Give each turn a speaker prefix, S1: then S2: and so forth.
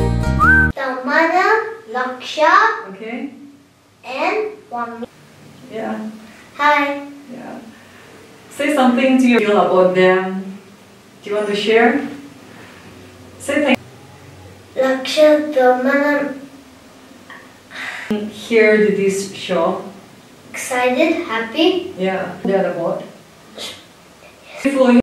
S1: The mother, Laksha,
S2: Okay.
S1: and Wami.
S2: Yeah.
S1: Hi.
S2: Yeah. Say something to you feel about them. Do you want to share? Say thank
S1: Laksha, Damana,
S2: Here to this show.
S1: excited, happy.
S2: Yeah. They're about. Beautiful